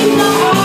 Leave the